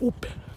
Open.